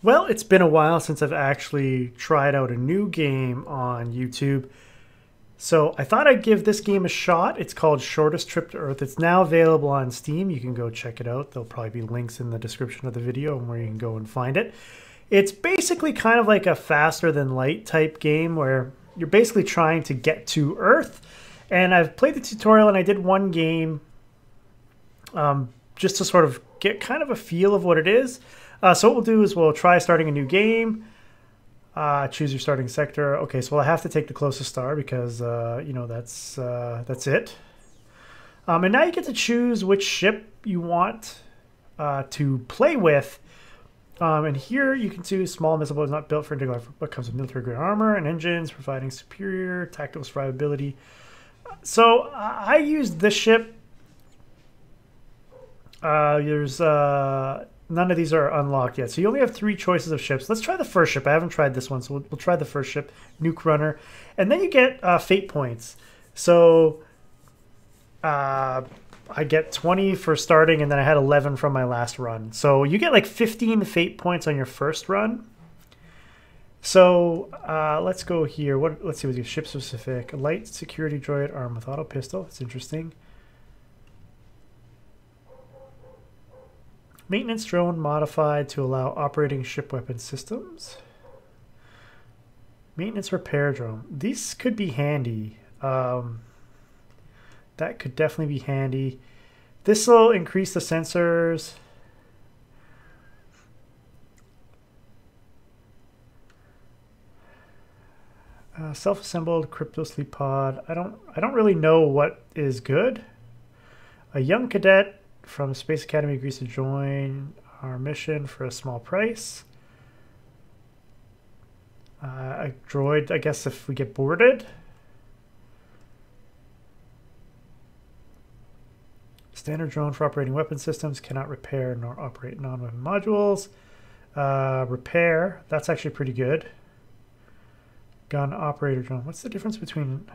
Well, it's been a while since I've actually tried out a new game on YouTube. So I thought I'd give this game a shot. It's called Shortest Trip to Earth. It's now available on Steam. You can go check it out. There'll probably be links in the description of the video and where you can go and find it. It's basically kind of like a faster than light type game where you're basically trying to get to Earth. And I've played the tutorial and I did one game um, just to sort of get kind of a feel of what it is. Uh, so what we'll do is we'll try starting a new game. Uh, choose your starting sector. Okay, so we'll have to take the closest star because uh, you know that's uh, that's it. Um, and now you get to choose which ship you want uh, to play with. Um, and here you can choose small missile is not built for individual, but comes with military grade armor and engines, providing superior tactical survivability. So I used this ship. Uh, there's uh, none of these are unlocked yet. So you only have three choices of ships. Let's try the first ship. I haven't tried this one, so we'll, we'll try the first ship, Nuke Runner. And then you get uh, fate points. So uh, I get 20 for starting, and then I had 11 from my last run. So you get like 15 fate points on your first run. So uh, let's go here. What? Let's see what ship specific. Light security droid armed with auto pistol. It's interesting. Maintenance drone modified to allow operating ship weapon systems. Maintenance repair drone. These could be handy. Um, that could definitely be handy. This will increase the sensors. Uh, self-assembled crypto sleep pod. I don't. I don't really know what is good. A young cadet from Space Academy agrees to join our mission for a small price. Uh, a droid, I guess, if we get boarded. Standard drone for operating weapon systems cannot repair nor operate non-weapon modules. Uh, repair, that's actually pretty good. Gun operator drone. What's the difference between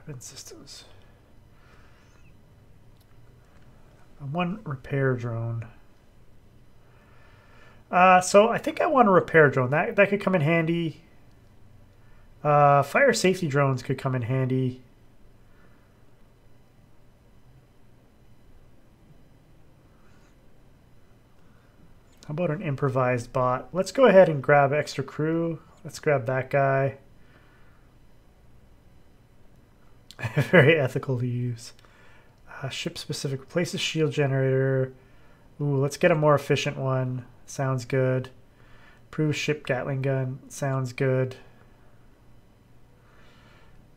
weapon systems. One repair drone. Uh, so I think I want a repair drone. That that could come in handy. Uh, fire safety drones could come in handy. How about an improvised bot? Let's go ahead and grab extra crew. Let's grab that guy. Very ethical to use. Uh, ship specific. Replace the shield generator. Ooh, let's get a more efficient one. Sounds good. Improve ship Gatling gun. Sounds good.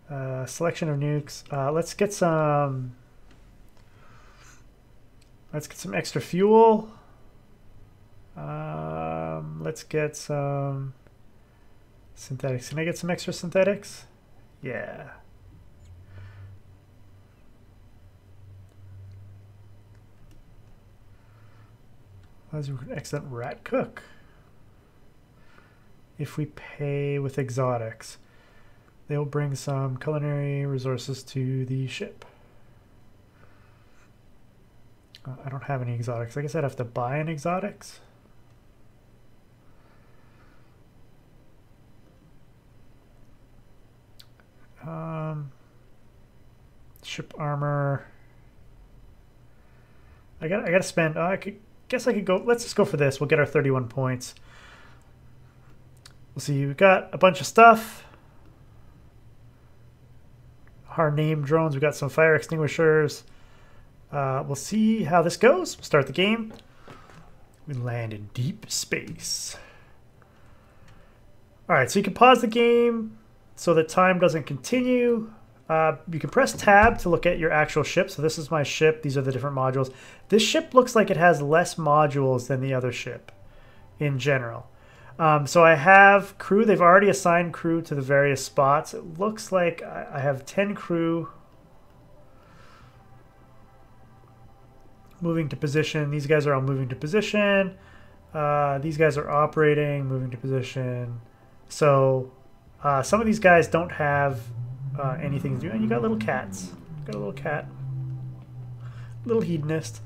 Uh, selection of nukes. Uh, let's get some. Let's get some extra fuel. Um, let's get some synthetics. Can I get some extra synthetics? Yeah. That's an excellent rat cook. If we pay with exotics, they will bring some culinary resources to the ship. Uh, I don't have any exotics. I guess I'd have to buy an exotics. Um, ship armor. I got. I got to spend. Oh, I could guess I could go, let's just go for this. We'll get our 31 points. We'll see, we've got a bunch of stuff. Our name drones, we've got some fire extinguishers. Uh, we'll see how this goes. We'll start the game. We land in deep space. All right, so you can pause the game so that time doesn't continue. Uh, you can press tab to look at your actual ship. So this is my ship. These are the different modules. This ship looks like it has less modules than the other ship in general. Um, so I have crew. They've already assigned crew to the various spots. It looks like I have 10 crew moving to position. These guys are all moving to position. Uh, these guys are operating, moving to position. So uh, some of these guys don't have uh, anything to do. And you got little cats. got a little cat. Little hedonist.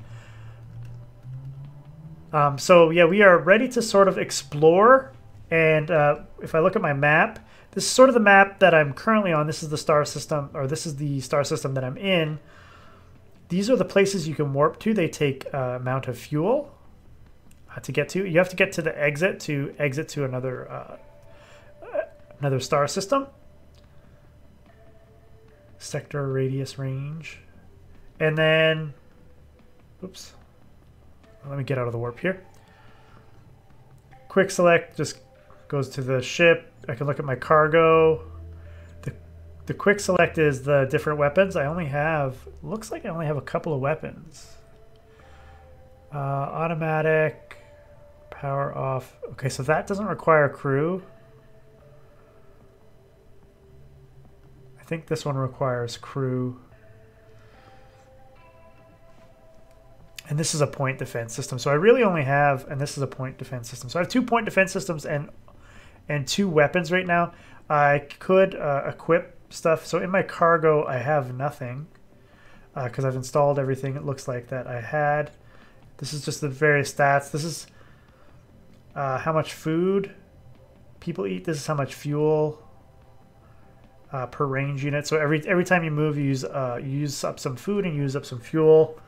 Um, so yeah, we are ready to sort of explore. And uh, if I look at my map, this is sort of the map that I'm currently on. This is the star system, or this is the star system that I'm in. These are the places you can warp to. They take uh, amount of fuel uh, to get to. You have to get to the exit to exit to another uh, another star system. Sector radius range, and then, oops. Let me get out of the warp here. Quick select just goes to the ship. I can look at my cargo. The, the quick select is the different weapons. I only have, looks like I only have a couple of weapons. Uh, automatic, power off. Okay, so that doesn't require crew. Think this one requires crew. and this is a point defense system. So I really only have, and this is a point defense system. So I have two point defense systems and and two weapons right now. I could uh, equip stuff. So in my cargo, I have nothing because uh, I've installed everything. It looks like that I had. This is just the various stats. This is uh, how much food people eat. This is how much fuel uh, per range unit. So every every time you move, you use uh, you use up some food and use up some fuel.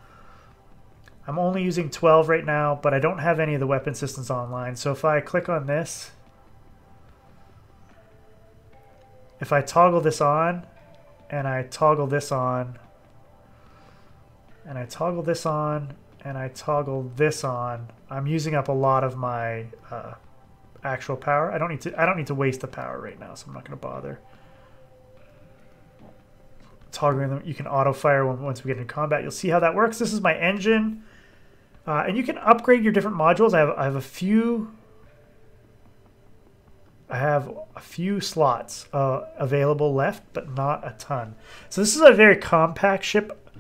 I'm only using 12 right now, but I don't have any of the weapon systems online. So if I click on this, if I toggle this on, and I toggle this on, and I toggle this on, and I toggle this on, I'm using up a lot of my uh, actual power. I don't need to. I don't need to waste the power right now, so I'm not going to bother. Toggling them, you can auto fire once we get into combat. You'll see how that works. This is my engine. Uh, and you can upgrade your different modules. I have, I have a few I have a few slots uh, available left, but not a ton. So this is a very compact ship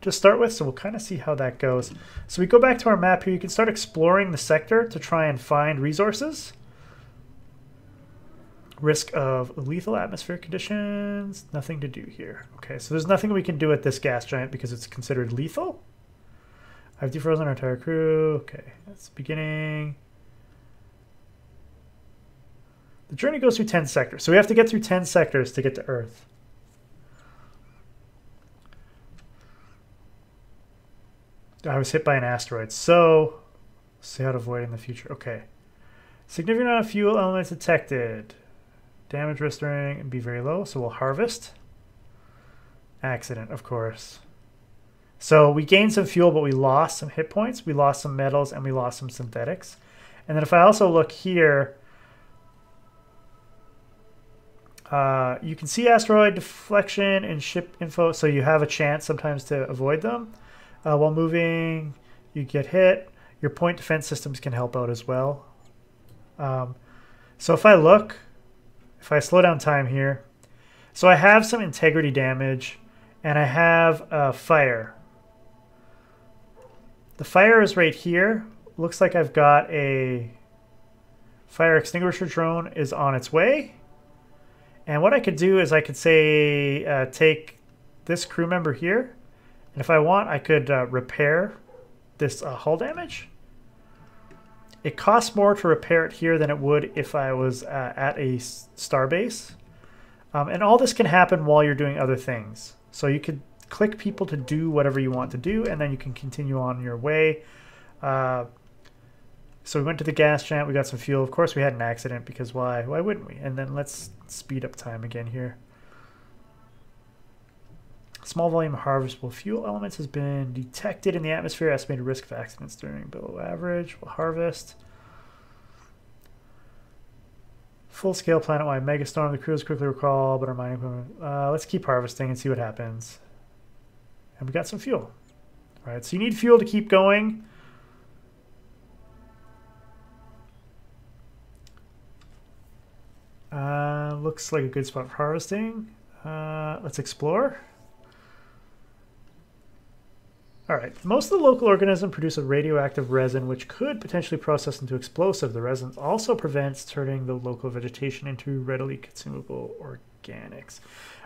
to start with, so we'll kind of see how that goes. So we go back to our map here. You can start exploring the sector to try and find resources. Risk of lethal atmospheric conditions, nothing to do here. Okay, so there's nothing we can do at this gas giant because it's considered lethal. I've defrozen our entire crew. Okay, that's the beginning. The journey goes through 10 sectors. So we have to get through 10 sectors to get to Earth. I was hit by an asteroid. So, see how to avoid in the future. Okay. Significant amount of fuel elements detected. Damage restoring and be very low. So we'll harvest. Accident, of course. So we gained some fuel, but we lost some hit points, we lost some metals, and we lost some synthetics. And then if I also look here, uh, you can see asteroid deflection and ship info, so you have a chance sometimes to avoid them. Uh, while moving, you get hit. Your point defense systems can help out as well. Um, so if I look, if I slow down time here, so I have some integrity damage, and I have uh, fire. The fire is right here. Looks like I've got a fire extinguisher drone is on its way. And what I could do is I could say uh, take this crew member here. And if I want, I could uh, repair this uh, hull damage. It costs more to repair it here than it would if I was uh, at a starbase. Um, and all this can happen while you're doing other things. So you could click people to do whatever you want to do, and then you can continue on your way. Uh, so we went to the gas giant, we got some fuel. Of course, we had an accident because why? Why wouldn't we? And then let's speed up time again here. Small volume of harvestable fuel elements has been detected in the atmosphere. Estimated risk of accidents during below average. We'll harvest. Full scale planet wide megastorm. The crews quickly recall, but our mining equipment. Uh, let's keep harvesting and see what happens and we got some fuel. All right, so you need fuel to keep going. Uh, looks like a good spot for harvesting. Uh, let's explore. All right, most of the local organisms produce a radioactive resin which could potentially process into explosive. The resin also prevents turning the local vegetation into readily consumable organics.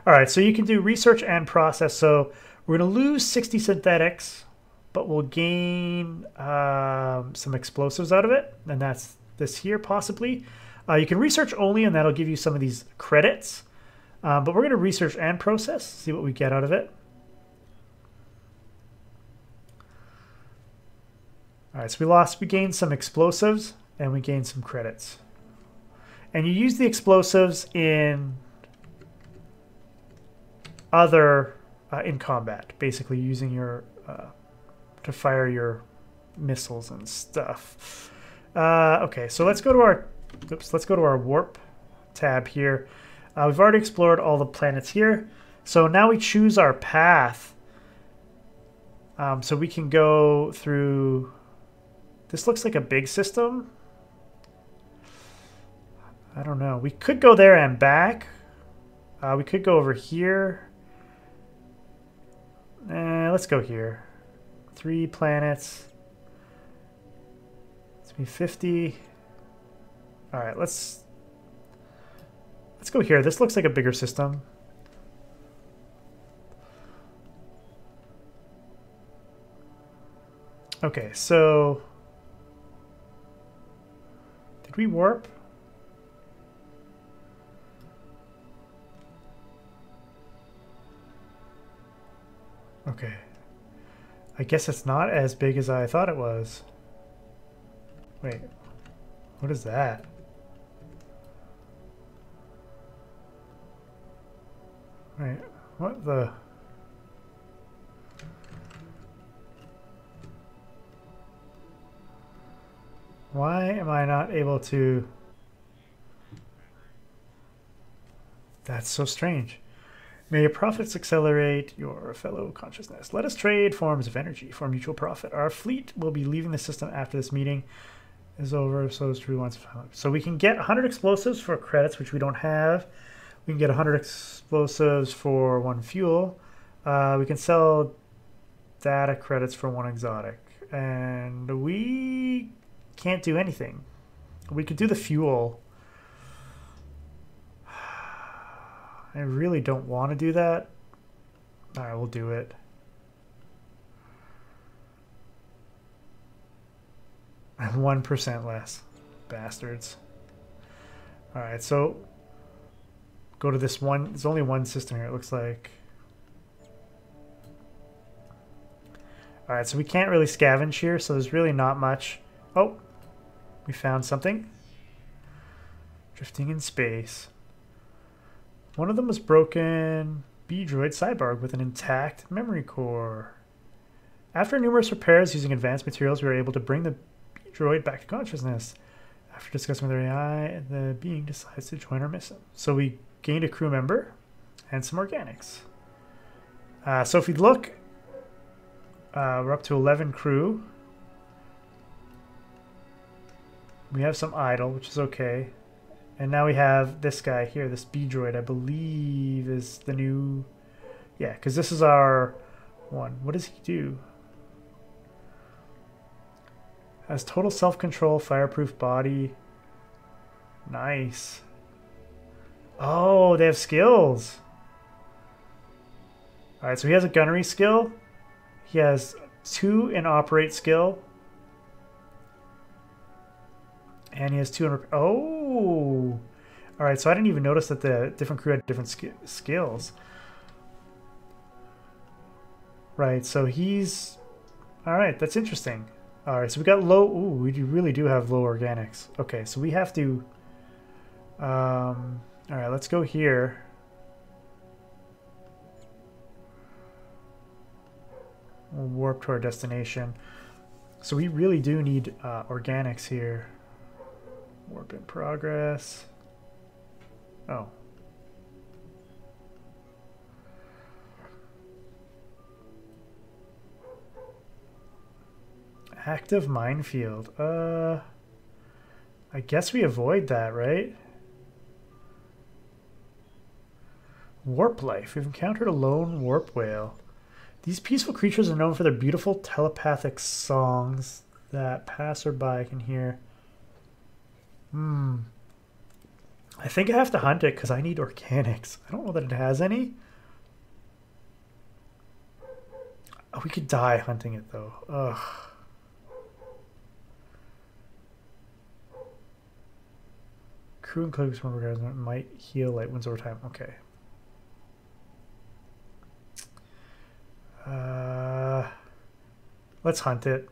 All right, so you can do research and process. So We're going to lose 60 synthetics, but we'll gain um, some explosives out of it. And that's this here, possibly. Uh, you can research only, and that'll give you some of these credits. Uh, but we're going to research and process, see what we get out of it. All right, so we lost, we gained some explosives, and we gained some credits. And you use the explosives in other, uh, in combat, basically using your, uh, to fire your missiles and stuff. Uh, okay, so let's go to our, oops, let's go to our warp tab here. Uh, we've already explored all the planets here. So now we choose our path. Um, so we can go through, this looks like a big system. I don't know. We could go there and back. Uh, we could go over here. Eh, let's go here. Three planets. Let's be 50. All right, let's let's go here. This looks like a bigger system. Okay, so we warp? Okay. I guess it's not as big as I thought it was. Wait. What is that? Wait. What the... Why am I not able to... That's so strange. May your profits accelerate your fellow consciousness. Let us trade forms of energy for mutual profit. Our fleet will be leaving the system after this meeting is over, so is true once. So we can get 100 explosives for credits, which we don't have. We can get 100 explosives for one fuel. Uh, we can sell data credits for one exotic. And we can't do anything. We could do the fuel I really don't want to do that. Alright, we'll do it. I'm 1% less. Bastards. Alright, so go to this one. There's only one system here, it looks like. Alright, so we can't really scavenge here, so there's really not much. Oh, we found something. Drifting in space. One of them was broken B-Droid Cyborg with an intact memory core. After numerous repairs using advanced materials, we were able to bring the B-Droid back to consciousness. After discussing with the AI, the being decides to join our mission. So we gained a crew member and some organics. Uh, so if we look, uh, we're up to 11 crew. We have some idle, which is okay. And now we have this guy here, this B-Droid, I believe is the new... Yeah, because this is our one. What does he do? Has total self-control, fireproof body. Nice. Oh, they have skills. Alright, so he has a gunnery skill. He has two in operate skill. And he has 200. Oh! Alright, so I didn't even notice that the different crew had different sk skills. Right, so he's... Alright, that's interesting. Alright, so we got low... Ooh, we really do have low organics. Okay, so we have to... Um, Alright, let's go here. We'll warp to our destination. So we really do need uh, organics here. Warp in progress. Oh. Active minefield. Uh, I guess we avoid that, right? Warp life. We've encountered a lone warp whale. These peaceful creatures are known for their beautiful telepathic songs that passerby can hear. Hmm. I think I have to hunt it because I need organics. I don't know that it has any. We could die hunting it though. Ugh. Crew and cloaks might heal light wounds over time. Okay. Uh, let's hunt it.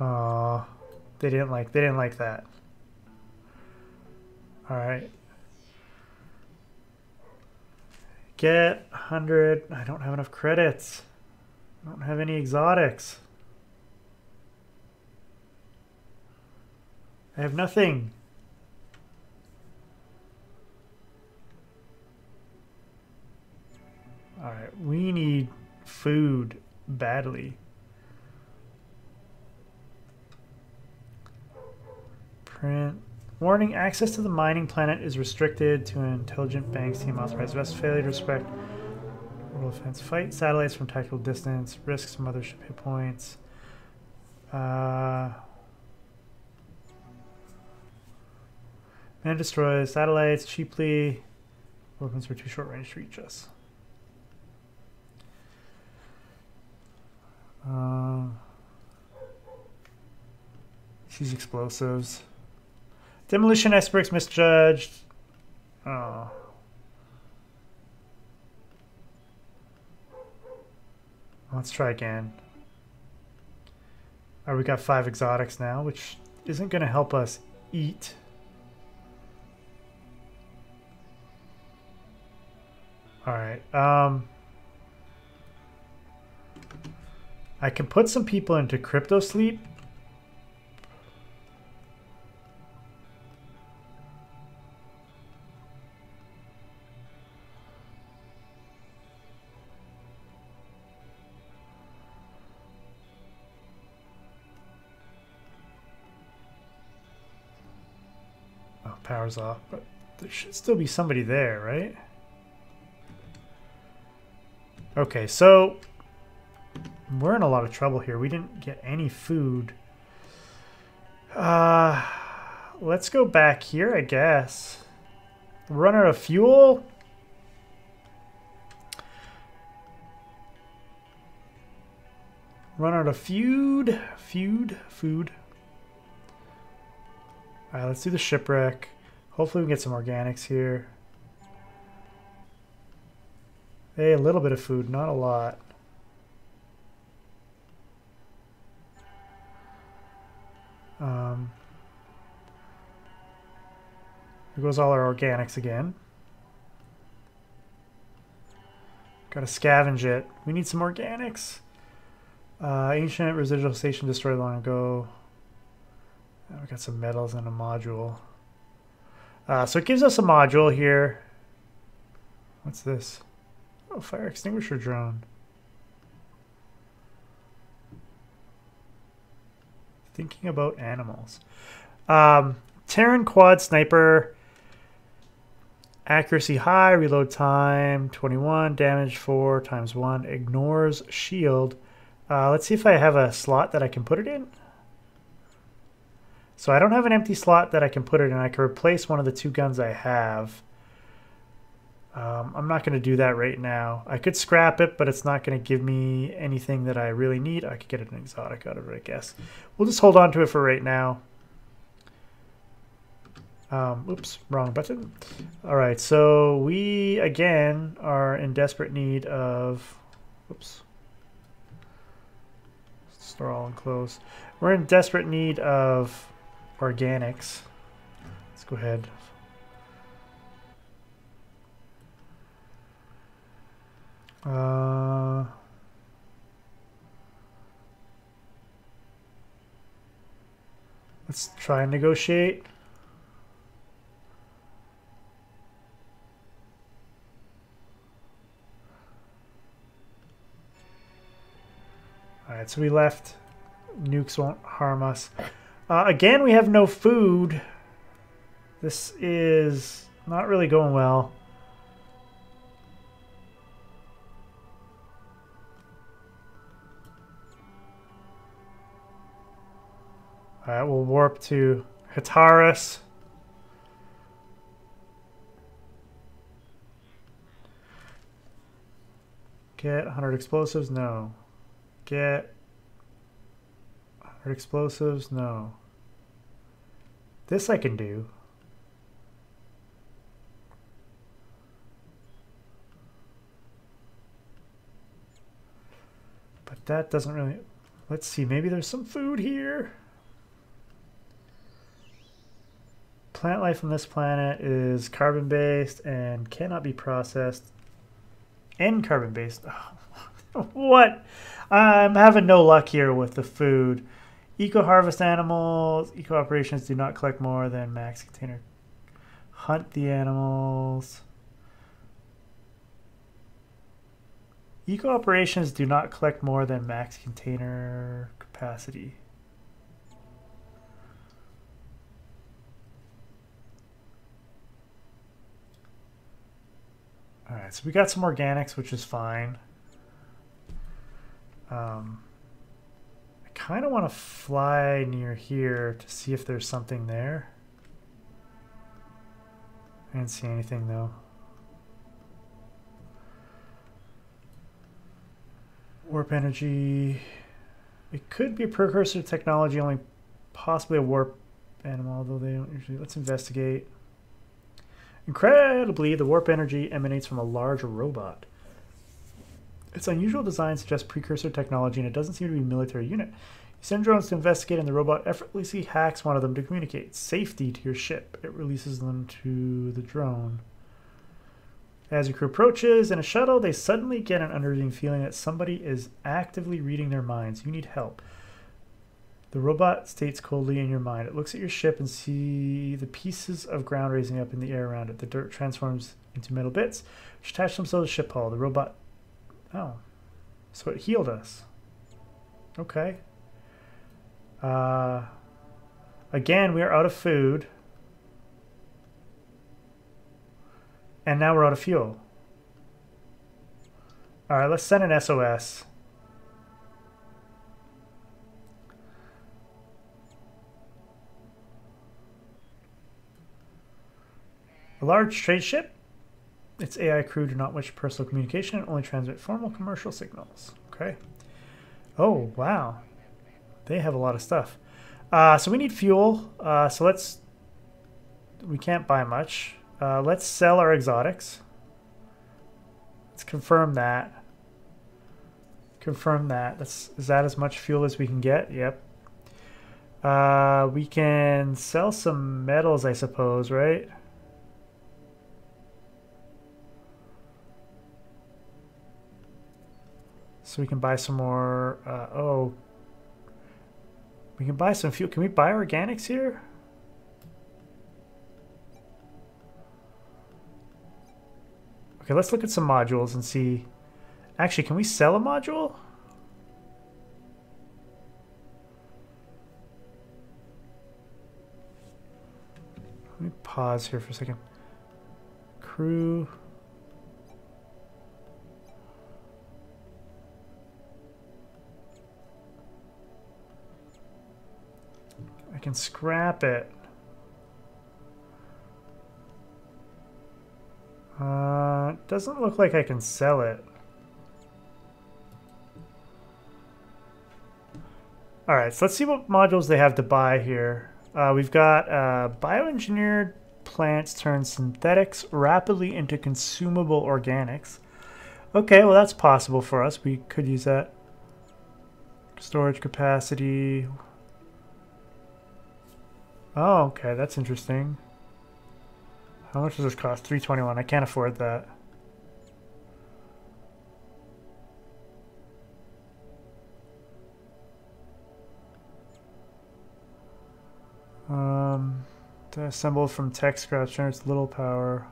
Uh, they didn't like they didn't like that. All right. Get 100. I don't have enough credits. I don't have any exotics. I have nothing. Alright, we need food badly. Print. Warning, access to the mining planet is restricted to an intelligent banks team authorized. Best failure to respect of fence. Fight satellites from tactical distance. Risks mothership hit points. Uh, man destroys satellites cheaply. Weapons for too short range to reach us. Uh, these explosives. Demolition experts misjudged. Oh. Let's try again. Alright, we got five exotics now, which isn't going to help us eat. Alright, um... I can put some people into crypto sleep off, but there should still be somebody there, right? Okay, so we're in a lot of trouble here. We didn't get any food. Uh, let's go back here, I guess. Run out of fuel? Run out of feud? Feud? Food? Alright, let's do the shipwreck. Hopefully we can get some organics here. Hey, a little bit of food, not a lot. Um, here goes all our organics again. Gotta scavenge it. We need some organics. Uh, ancient residual station destroyed long ago. we got some metals and a module. Uh, so it gives us a module here. What's this? Oh, fire extinguisher drone. Thinking about animals. Um, Terran quad sniper. Accuracy high, reload time 21, damage 4 times 1, ignores shield. Uh, let's see if I have a slot that I can put it in. So I don't have an empty slot that I can put it in. I can replace one of the two guns I have. Um, I'm not going to do that right now. I could scrap it, but it's not going to give me anything that I really need. I could get an exotic out of it, I guess. We'll just hold on to it for right now. Um, oops, wrong button. All right, so we, again, are in desperate need of... Oops. Store all and close. We're in desperate need of organics. Let's go ahead. Uh, let's try and negotiate. Alright, so we left. Nukes won't harm us. Uh, again, we have no food. This is not really going well. Alright, we'll warp to Hataris. Get 100 explosives? No. Get 100 explosives? No. This I can do. But that doesn't really... Let's see, maybe there's some food here. Plant life on this planet is carbon-based and cannot be processed. And carbon-based. what? I'm having no luck here with the food. Eco-harvest animals. Eco-operations do not collect more than max container. Hunt the animals. Eco operations do not collect more than max container capacity. All right, so we got some organics, which is fine. Um, kind of want to fly near here to see if there's something there. I didn't see anything though. Warp energy. It could be a precursor to technology, only possibly a warp animal, although they don't usually. Let's investigate. Incredibly, the warp energy emanates from a large robot. Its unusual design suggests precursor technology, and it doesn't seem to be a military unit. You send drones to investigate, and the robot effortlessly hacks one of them to communicate. Safety to your ship. It releases them to the drone. As your crew approaches in a shuttle, they suddenly get an unnerving feeling that somebody is actively reading their minds. You need help. The robot states coldly in your mind. It looks at your ship and see the pieces of ground raising up in the air around it. The dirt transforms into metal bits, which attach themselves to the ship hull. The robot... Oh. So it healed us. Okay. Uh, again, we are out of food. And now we're out of fuel. All right, let's send an SOS. A large trade ship. Its AI crew do not wish personal communication and only transmit formal commercial signals. Okay. Oh, wow. They have a lot of stuff. Uh, so we need fuel. Uh, so let's... We can't buy much. Uh, let's sell our exotics. Let's confirm that. Confirm that. That's, is that as much fuel as we can get? Yep. Uh, we can sell some metals, I suppose, right? So we can buy some more. Uh, oh, we can buy some fuel. Can we buy organics here? Okay, let's look at some modules and see. Actually, can we sell a module? Let me pause here for a second. Crew. I can scrap it. Uh, doesn't look like I can sell it. All right, so let's see what modules they have to buy here. Uh, we've got uh, bioengineered plants turn synthetics rapidly into consumable organics. Okay, well that's possible for us. We could use that. Storage capacity. Oh, okay, that's interesting. How much does this cost? 321. I can't afford that. Um, assembled from tech scraps generates little power.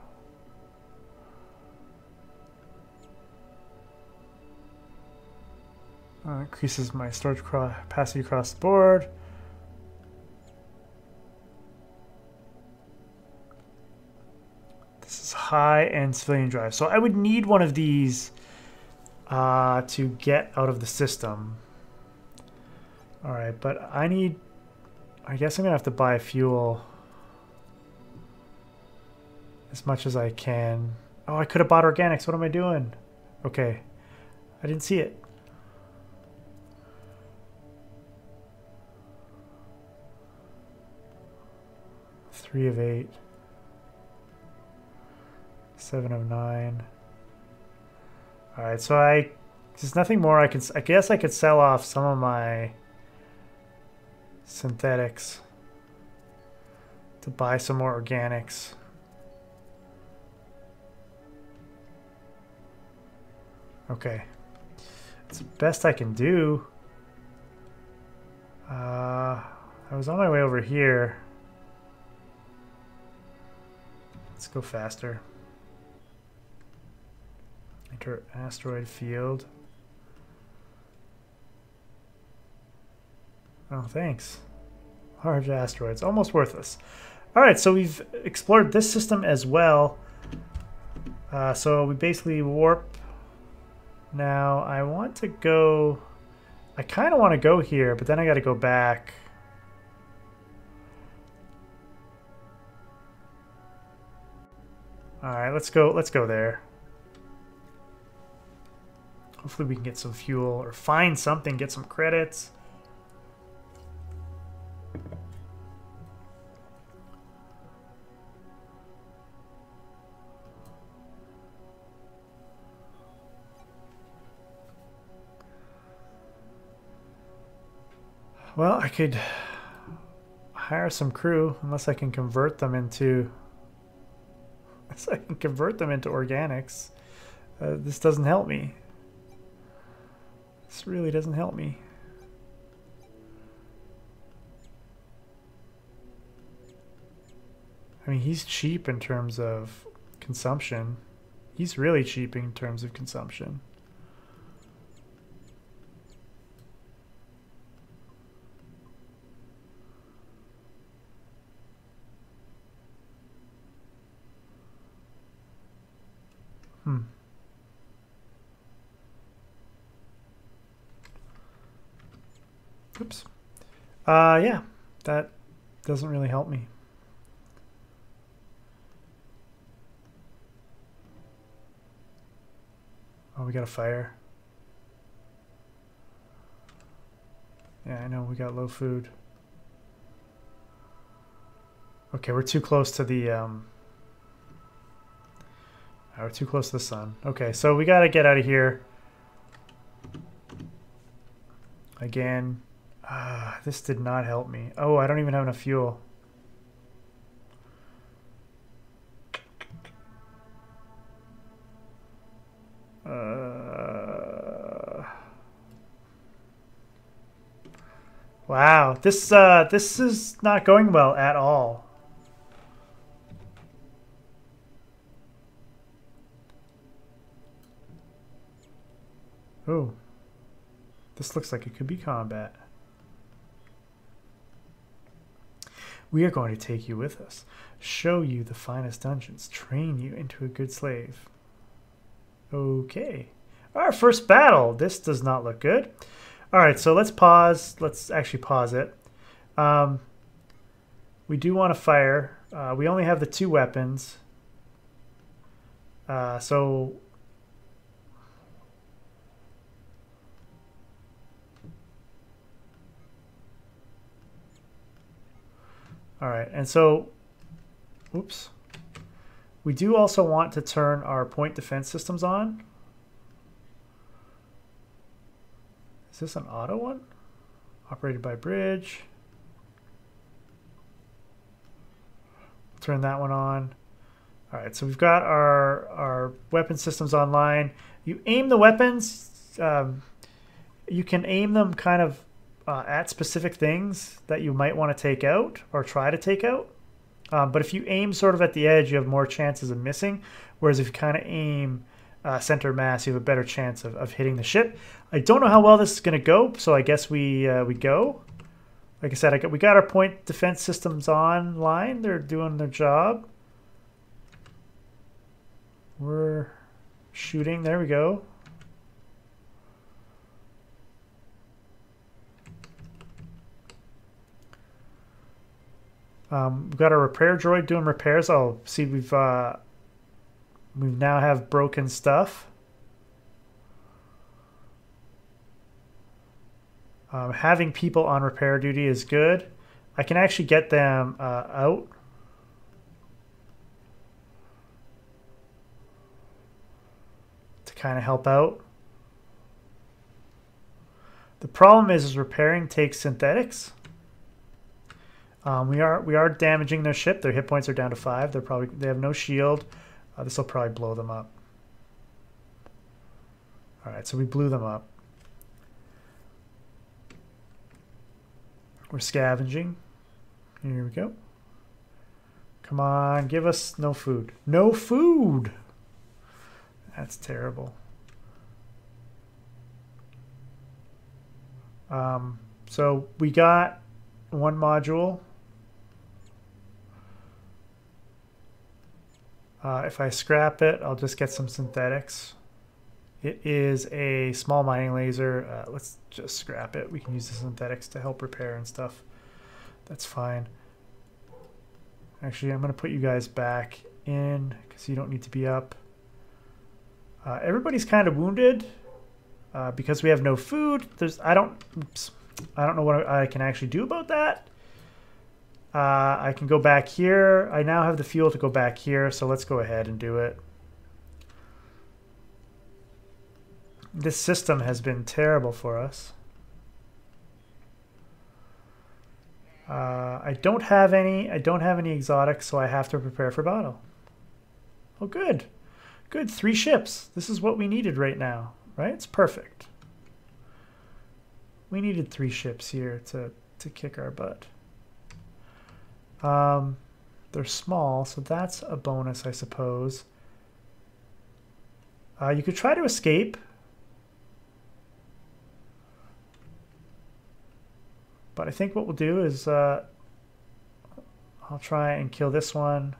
Uh, increases my storage capacity across the board. High-end civilian drive. So I would need one of these uh, to get out of the system. All right, but I need... I guess I'm to have to buy fuel as much as I can. Oh, I could have bought organics. What am I doing? Okay. I didn't see it. Three of eight. Seven of nine. All right, so I there's nothing more I can. I guess I could sell off some of my synthetics to buy some more organics. Okay. It's the best I can do. Uh, I was on my way over here. Let's go faster. Enter asteroid field. Oh, thanks. Large asteroids. Almost worthless. Alright, so we've explored this system as well. Uh, so we basically warp. Now, I want to go... I kind of want to go here, but then I got to go back. Alright, let's go, let's go there. Hopefully we can get some fuel or find something, get some credits. Well, I could hire some crew unless I can convert them into unless I can convert them into organics. Uh, this doesn't help me. This really doesn't help me. I mean, he's cheap in terms of consumption. He's really cheap in terms of consumption. Hmm. Oops. Uh, yeah, that doesn't really help me. Oh, we got a fire. Yeah, I know, we got low food. Okay, we're too close to the, um, Oh, we're too close to the sun. Okay, so we got to get out of here. Again. Uh, this did not help me. Oh, I don't even have enough fuel. Uh, wow, this uh, this is not going well at all. Oh. This looks like it could be combat. We are going to take you with us, show you the finest dungeons, train you into a good slave. Okay. Our first battle. This does not look good. All right, so let's pause. Let's actually pause it. Um, we do want to fire. Uh, we only have the two weapons. Uh, so All right, and so, oops. We do also want to turn our point defense systems on. Is this an auto one? Operated by bridge. Turn that one on. All right, so we've got our, our weapon systems online. You aim the weapons, um, you can aim them kind of uh, at specific things that you might want to take out or try to take out. Um, but if you aim sort of at the edge, you have more chances of missing. Whereas if you kind of aim uh, center mass, you have a better chance of, of hitting the ship. I don't know how well this is going to go, so I guess we uh, we go. Like I said, I got, we got our point defense systems online. They're doing their job. We're shooting. There we go. Um, we've got a repair droid doing repairs. Oh, see, we've uh, we now have broken stuff. Um, having people on repair duty is good. I can actually get them uh, out. To kind of help out. The problem is, is repairing takes synthetics. Um, we are we are damaging their ship. Their hit points are down to five. They're probably they have no shield. Uh, this will probably blow them up. All right, so we blew them up. We're scavenging. Here we go. Come on, give us no food. No food! That's terrible. Um, so we got one module. Uh, if I scrap it, I'll just get some synthetics. It is a small mining laser. Uh, let's just scrap it. We can use the synthetics to help repair and stuff. That's fine. Actually, I'm going to put you guys back in because you don't need to be up. Uh, everybody's kind of wounded uh, because we have no food. There's I don't oops, I don't know what I can actually do about that. Uh, I can go back here. I now have the fuel to go back here, so let's go ahead and do it. This system has been terrible for us. Uh, I don't have any. I don't have any exotics, so I have to prepare for battle. Oh, good, good. Three ships. This is what we needed right now, right? It's perfect. We needed three ships here to to kick our butt. Um, they're small, so that's a bonus, I suppose. Uh, you could try to escape. But I think what we'll do is uh, I'll try and kill this one.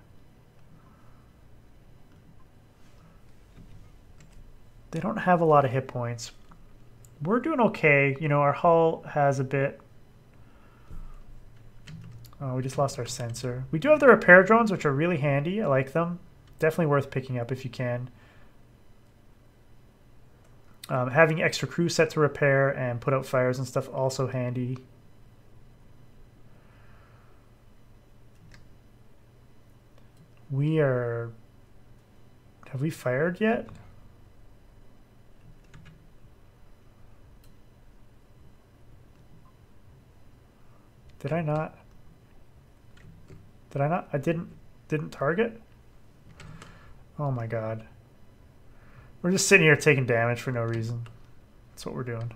They don't have a lot of hit points. We're doing okay. You know, our hull has a bit... Oh, we just lost our sensor. We do have the repair drones, which are really handy. I like them. Definitely worth picking up if you can. Um, having extra crew set to repair and put out fires and stuff also handy. We are... Have we fired yet? Did I not? Did I not? I didn't didn't target? Oh my god. We're just sitting here taking damage for no reason. That's what we're doing.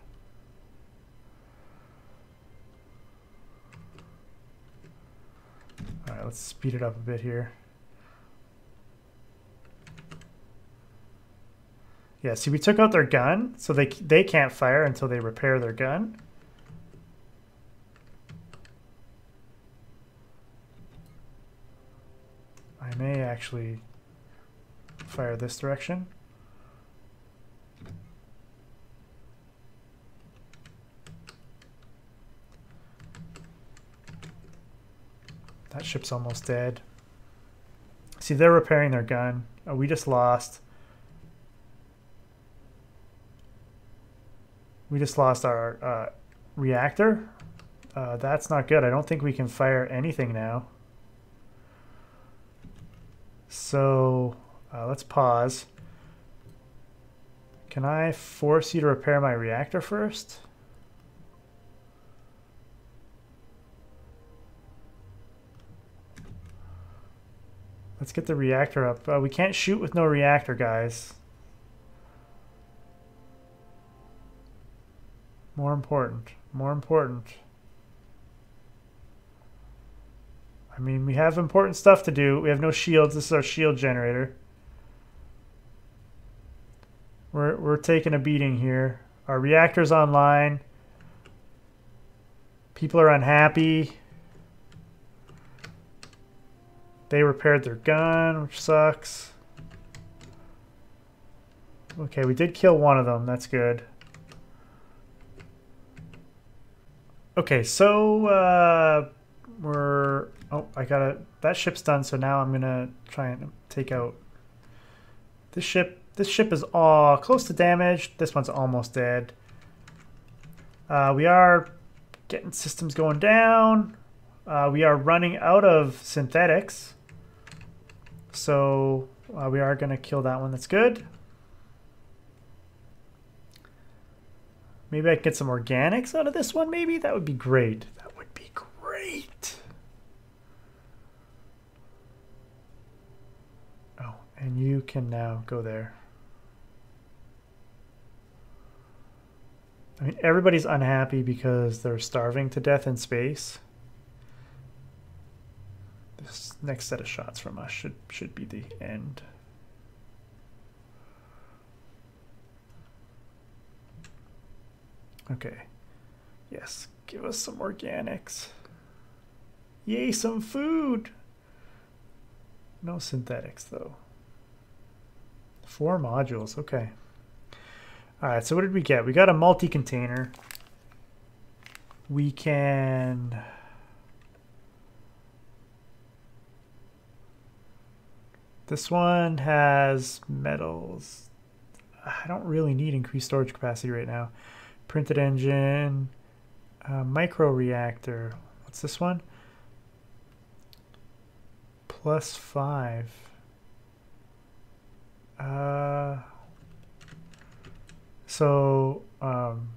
Alright, let's speed it up a bit here. Yeah, see, we took out their gun, so they they can't fire until they repair their gun. I may actually fire this direction. That ship's almost dead. See, they're repairing their gun. Oh, we just lost. We just lost our uh, reactor. Uh, that's not good. I don't think we can fire anything now. So uh, let's pause. Can I force you to repair my reactor first? Let's get the reactor up. Uh, we can't shoot with no reactor, guys. More important. More important. I mean, we have important stuff to do. We have no shields. This is our shield generator. We're, we're taking a beating here. Our reactor's online. People are unhappy. They repaired their gun, which sucks. Okay, we did kill one of them. That's good. Okay, so uh, we're... Oh, I gotta... That ship's done, so now I'm gonna try and take out... This ship... This ship is all close to damage. This one's almost dead. Uh, we are getting systems going down. Uh, we are running out of synthetics. So uh, we are going to kill that one. That's good. Maybe I can get some organics out of this one, maybe? That would be great. That would be great. Oh, and you can now go there. I mean, everybody's unhappy because they're starving to death in space. This next set of shots from us should should be the end. Okay. Yes, give us some organics. Yay, some food! No synthetics, though. Four modules, okay. Alright, so what did we get? We got a multi-container. We can... This one has metals. I don't really need increased storage capacity right now printed engine, uh, micro reactor. What's this one? Plus five. So um,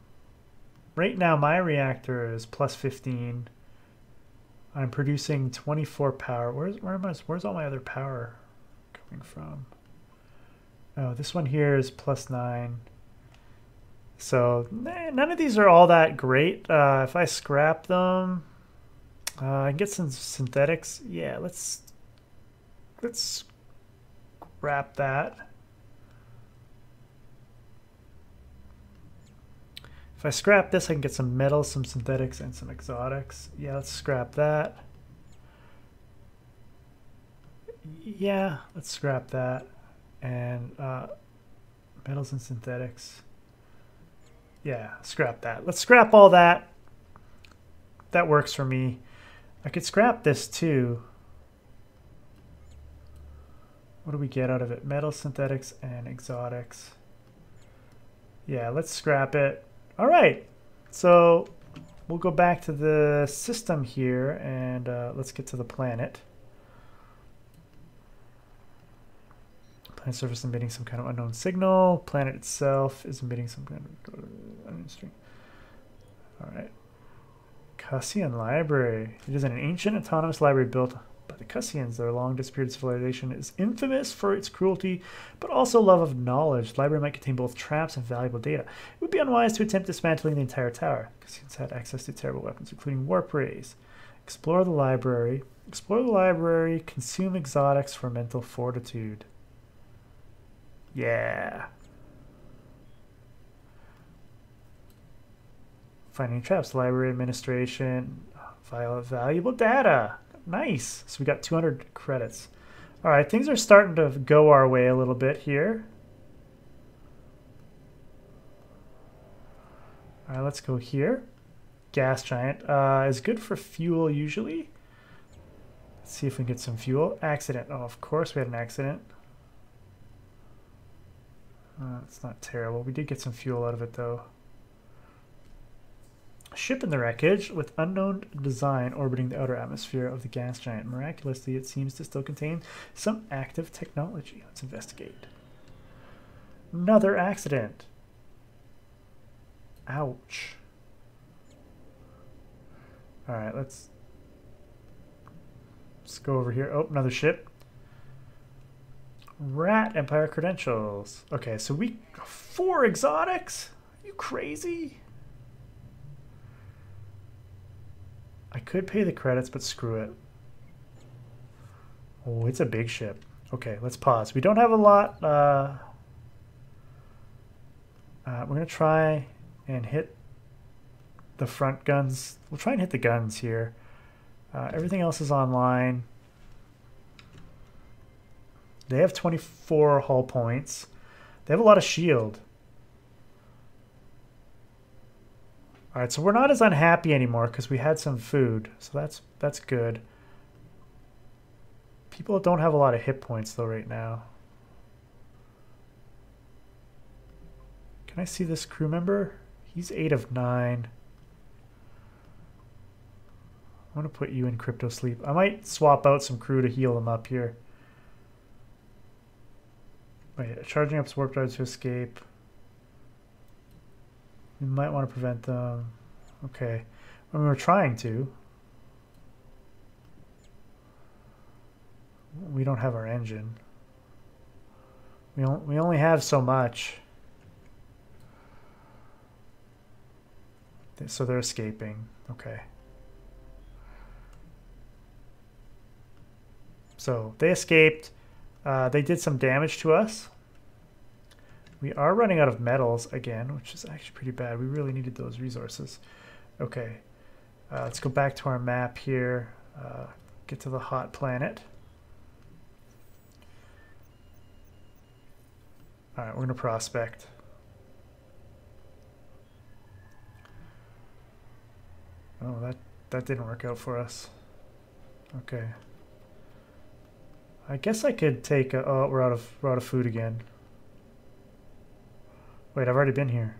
right now my reactor is plus 15. I'm producing 24 power. Where's where am I, where's all my other power coming from? Oh, this one here is plus nine. So none of these are all that great. Uh, if I scrap them, uh, I can get some synthetics. Yeah, let's let's scrap that. If I scrap this, I can get some metals, some synthetics, and some exotics. Yeah, let's scrap that. Yeah, let's scrap that. And uh, metals and synthetics. Yeah, scrap that. Let's scrap all that. That works for me. I could scrap this too. What do we get out of it? Metal synthetics and exotics. Yeah, let's scrap it. All right, so we'll go back to the system here and uh, let's get to the planet. Planet surface emitting some kind of unknown signal. Planet itself is emitting some kind of unknown string. All right. Cussian Library. It is an ancient autonomous library built by the Cussians. Their long disappeared civilization is infamous for its cruelty, but also love of knowledge. The library might contain both traps and valuable data. It would be unwise to attempt dismantling the entire tower. Cussians had access to terrible weapons, including warp rays. Explore the library. Explore the library. Consume exotics for mental fortitude. Yeah. Finding traps, library administration, valuable data. Nice. So we got 200 credits. All right, things are starting to go our way a little bit here. All right, let's go here. Gas giant uh, is good for fuel usually. Let's see if we can get some fuel. Accident. Oh, of course we had an accident. Uh, it's not terrible. We did get some fuel out of it, though. Ship in the wreckage with unknown design orbiting the outer atmosphere of the gas giant. Miraculously, it seems to still contain some active technology. Let's investigate. Another accident. Ouch. All right, let's let's go over here. Oh, another ship. Rat Empire credentials. Okay, so we four exotics? Are you crazy? I could pay the credits, but screw it. Oh, it's a big ship. Okay, let's pause. We don't have a lot. Uh, uh, we're going to try and hit the front guns. We'll try and hit the guns here. Uh, everything else is online. They have 24 hull points. They have a lot of shield. All right, so we're not as unhappy anymore because we had some food, so that's that's good. People don't have a lot of hit points though right now. Can I see this crew member? He's eight of nine. I'm gonna put you in crypto sleep. I might swap out some crew to heal them up here. Oh, Wait, charging up warp drive to escape. We might want to prevent them. Okay. When we were trying to. We don't have our engine. We, on we only have so much. So they're escaping. Okay. So they escaped. Uh, they did some damage to us. We are running out of metals again, which is actually pretty bad. We really needed those resources. Okay, uh, let's go back to our map here. Uh, get to the hot planet. All right, we're going to prospect. Oh, that, that didn't work out for us. Okay. I guess I could take a, oh, we're out of, we're out of food again. Wait, I've already been here.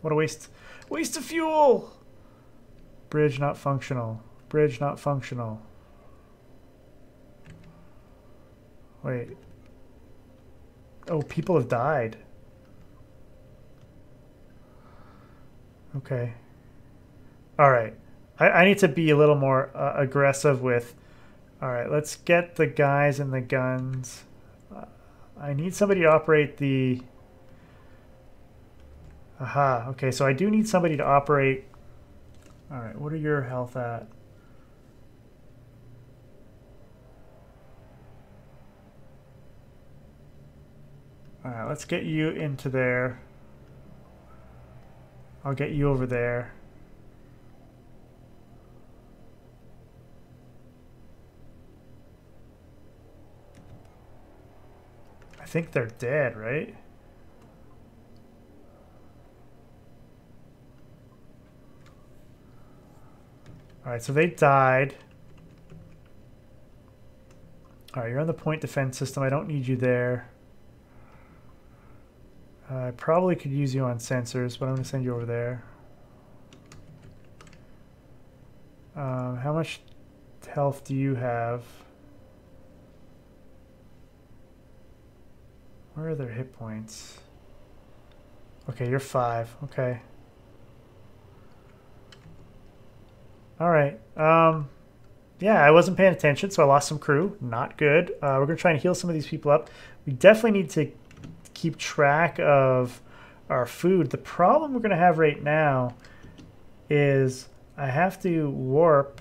What a waste. Waste of fuel! Bridge not functional. Bridge not functional. Wait. Oh, people have died. Okay. All right. I, I need to be a little more uh, aggressive with... All right, let's get the guys and the guns. Uh, I need somebody to operate the... Aha, okay, so I do need somebody to operate... All right, what are your health at? All right, let's get you into there. I'll get you over there. I think they're dead, right? Alright, so they died. Alright, you're on the point defense system. I don't need you there. Uh, I probably could use you on sensors, but I'm going to send you over there. Um, how much health do you have? Where are their hit points? Okay, you're five. Okay. All right. Um, yeah, I wasn't paying attention, so I lost some crew. Not good. Uh, we're going to try and heal some of these people up. We definitely need to keep track of our food. The problem we're going to have right now is I have to warp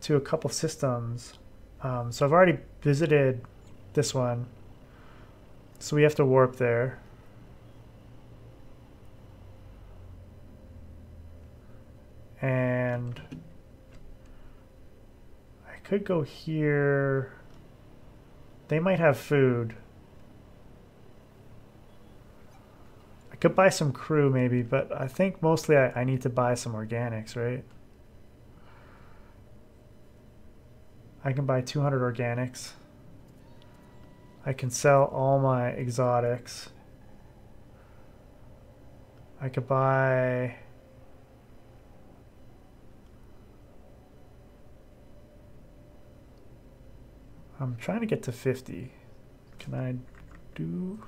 to a couple systems. Um, so I've already visited this one. So we have to warp there. And I could go here. They might have food. I could buy some crew maybe, but I think mostly I, I need to buy some organics, right? I can buy 200 organics. I can sell all my exotics. I could buy I'm trying to get to 50. Can I do...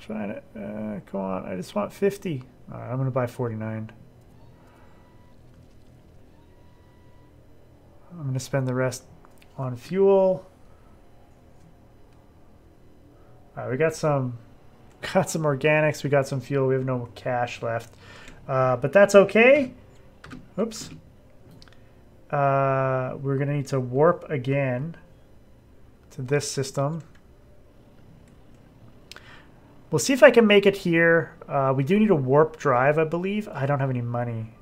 Trying to, uh, come on, I just want 50. All right, I'm going to buy 49. I'm going to spend the rest on fuel. All right, we got some, got some organics. We got some fuel. We have no cash left. Uh, but that's okay. Oops. Uh, we're going to need to warp again to this system. We'll see if I can make it here. Uh, we do need a warp drive, I believe. I don't have any money.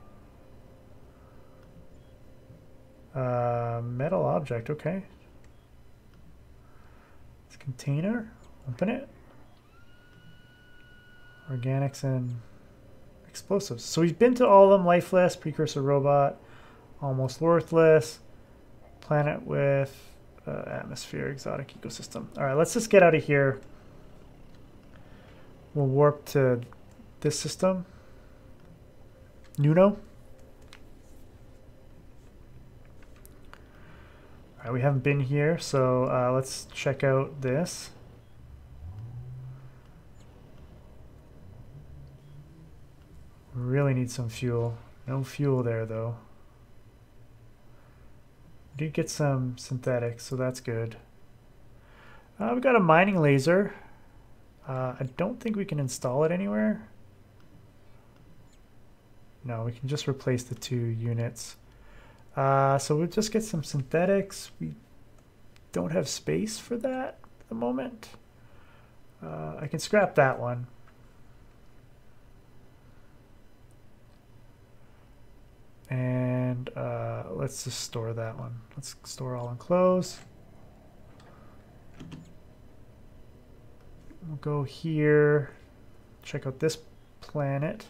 Uh, metal object, okay. It's container. Open it. Organics and explosives. So we've been to all of them. Lifeless, Precursor Robot, Almost Worthless, Planet with uh, Atmosphere, Exotic Ecosystem. All right, let's just get out of here. We'll warp to this system. Nuno. All right, we haven't been here, so uh, let's check out this. Really need some fuel. No fuel there, though. We Did get some synthetics, so that's good. Uh, we got a mining laser. Uh, I don't think we can install it anywhere. No, we can just replace the two units. Uh, so we'll just get some synthetics. We don't have space for that at the moment. Uh, I can scrap that one. And uh, let's just store that one. Let's store all and close. We'll go here, check out this planet.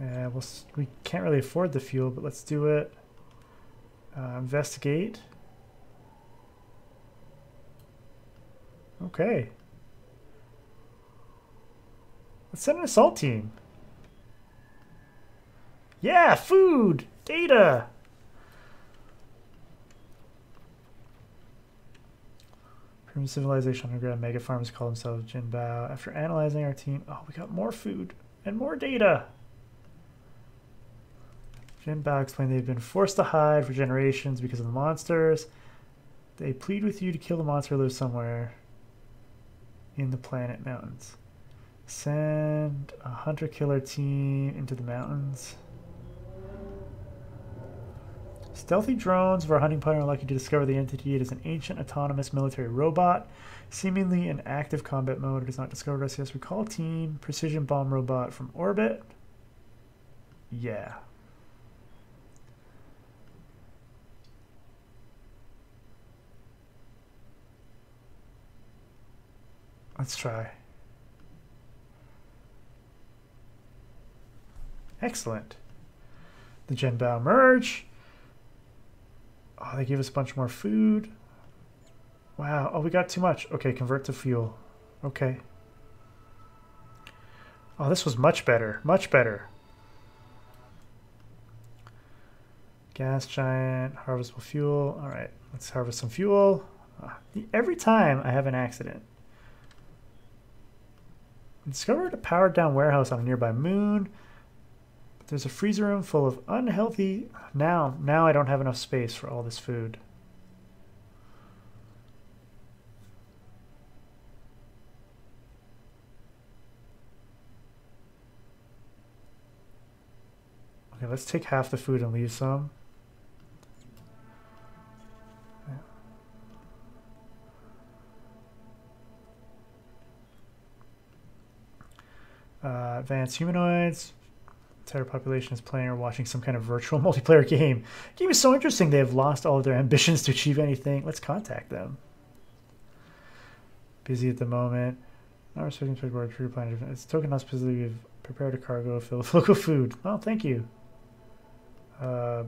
Uh, we'll, we can't really afford the fuel, but let's do it. Uh, investigate. Okay. Let's send an assault team. Yeah, food, data. Primitive civilization underground mega farms call themselves Jinbao. After analyzing our team, oh, we got more food and more data. Jinbao explained they've been forced to hide for generations because of the monsters. They plead with you to kill the monster lives somewhere in the planet mountains. Send a hunter-killer team into the mountains. Stealthy drones of our hunting partner are lucky to discover the entity. It is an ancient autonomous military robot, seemingly in active combat mode. It has not discovered us. Yes, we call team precision bomb robot from orbit. Yeah. Let's try. Excellent. The Jinbao merge. Oh, they gave us a bunch more food. Wow. Oh, we got too much. Okay, convert to fuel. Okay. Oh, this was much better. Much better. Gas giant, harvestable fuel. All right, let's harvest some fuel. Uh, every time I have an accident. Discovered a powered down warehouse on a nearby moon. There's a freezer room full of unhealthy... Now, now I don't have enough space for all this food. Okay, let's take half the food and leave some. Uh, advanced humanoids, entire population is playing or watching some kind of virtual multiplayer game. Game is so interesting they have lost all of their ambitions to achieve anything. Let's contact them. Busy at the moment. Not respecting to word true planet. It's token auspiciously we've prepared a cargo filled with local food. Well, thank you. Uh,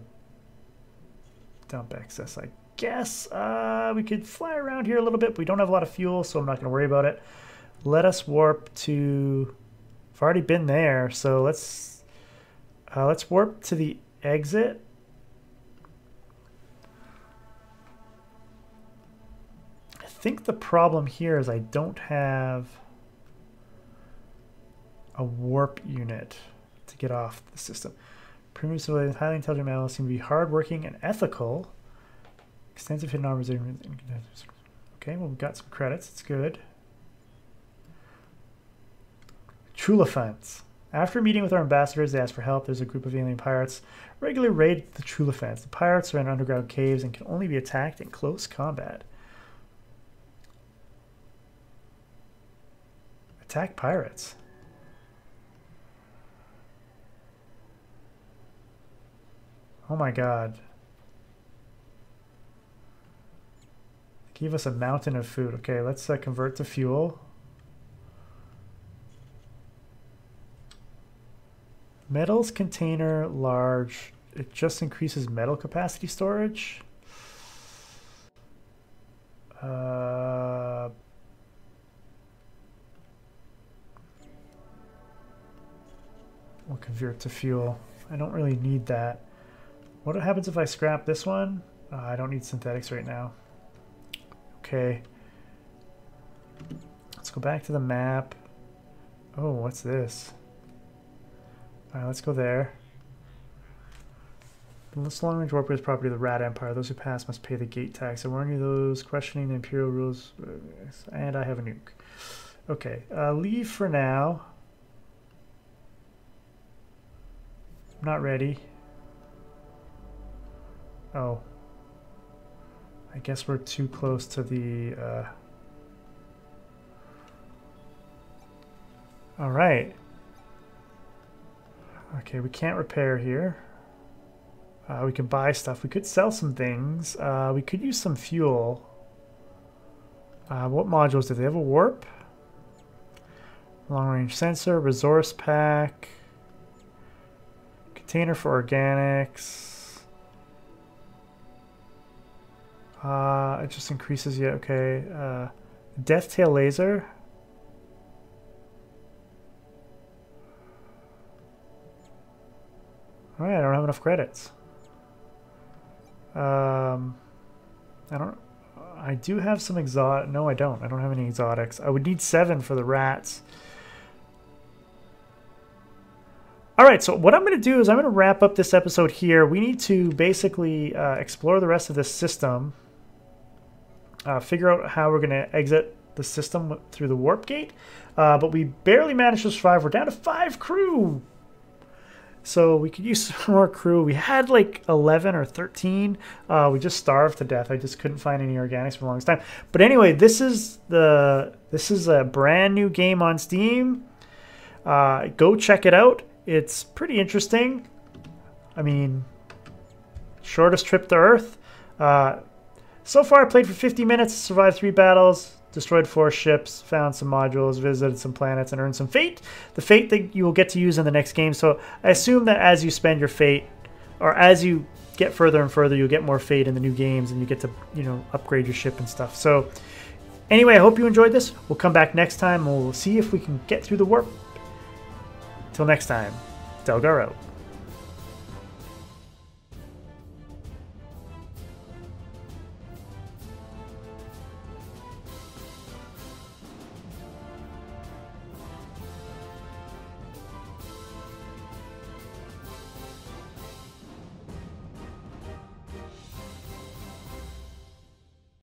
dump excess, I guess. Uh, we could fly around here a little bit. but we don't have a lot of fuel, so I'm not going to worry about it. Let us warp to... I've already been there, so let's uh, let's warp to the exit. I think the problem here is I don't have a warp unit to get off the system. Premium civilians, highly intelligent mammals seem to be hardworking and ethical. Extensive hidden armors. Okay, well, we've got some credits. It's good. Chulafants. After meeting with our ambassadors, they ask for help. There's a group of alien pirates regularly raid the Chulafants. The pirates are in underground caves and can only be attacked in close combat. Attack pirates. Oh my god. Give us a mountain of food. Okay, let's uh, convert to fuel. Metals container large. It just increases metal capacity storage. Uh, we'll convert to fuel. I don't really need that. What happens if I scrap this one? Uh, I don't need synthetics right now. Okay. Let's go back to the map. Oh, what's this? Alright, let's go there. This long range warper is property of the Rat Empire. Those who pass must pay the gate tax. I warn you, those questioning the Imperial rules. And I have a nuke. Okay, uh, leave for now. I'm not ready. Oh. I guess we're too close to the... Uh... Alright. Okay, we can't repair here. Uh, we can buy stuff. We could sell some things. Uh, we could use some fuel. Uh, what modules do they have? A warp? Long range sensor, resource pack, container for organics. Uh, it just increases yeah, okay. Uh, death tail laser. Alright, I don't have enough credits. Um, I don't. I do have some exotic. No, I don't. I don't have any exotics. I would need seven for the rats. All right, so what I'm going to do is I'm going to wrap up this episode here. We need to basically uh, explore the rest of this system, uh, figure out how we're going to exit the system through the warp gate. Uh, but we barely managed to survive. We're down to five crew. So we could use some more crew. We had like 11 or 13. Uh, we just starved to death. I just couldn't find any organics for the longest time. But anyway, this is the this is a brand new game on Steam. Uh, go check it out. It's pretty interesting. I mean, shortest trip to Earth. Uh, so far, I played for 50 minutes, survived three battles, destroyed four ships, found some modules, visited some planets, and earned some fate. The fate that you will get to use in the next game. So I assume that as you spend your fate, or as you get further and further, you'll get more fate in the new games, and you get to you know upgrade your ship and stuff. So anyway, I hope you enjoyed this. We'll come back next time. and We'll see if we can get through the warp. Till next time, Delgar out.